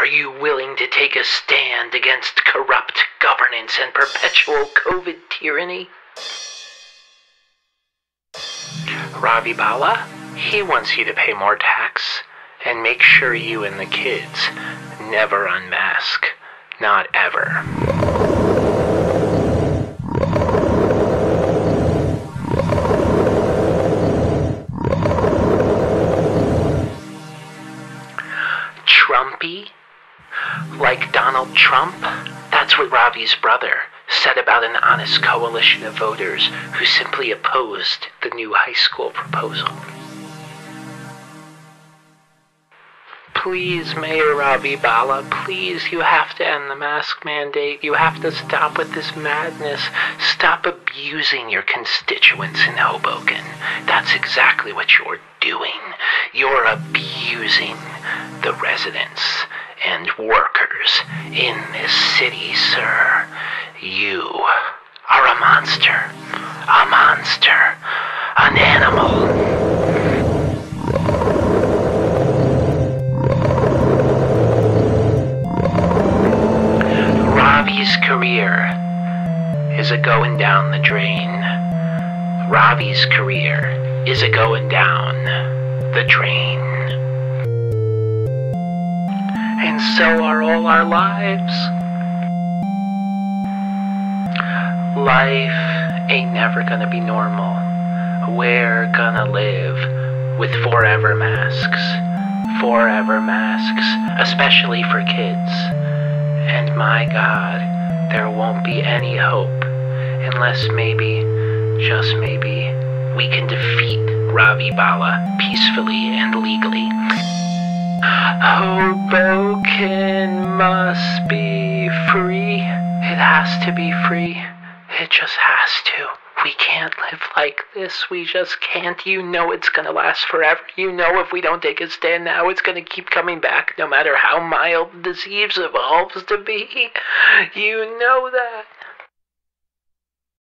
Are you willing to take a stand against corrupt governance and perpetual COVID tyranny? Ravi Bhalla, he wants you to pay more tax and make sure you and the kids never unmask. Not ever. Trumpy? Like Donald Trump? That's what Ravi's brother said about an honest coalition of voters who simply opposed the new high school proposal. Please, Mayor Ravi Bhalla, please, you have to end the mask mandate. You have to stop with this madness. Stop abusing your constituents in Hoboken. That's exactly what you're doing. You're abusing the residents and workers in this city, sir. You are a monster. A monster. An animal. Ravi's career is a going down the drain. Ravi's career is a going down the drain. So are all our lives. Life ain't never gonna be normal. We're gonna live with forever masks. Forever masks, especially for kids. And my God, there won't be any hope unless maybe, just maybe, we can defeat Ravi Bhalla peacefully and legally. Hoboken must be free. It has to be free. It just has to. We can't live like this. We just can't. You know it's gonna last forever. You know if we don't take a stand now, it's gonna keep coming back no matter how mild the disease evolves to be. You know that.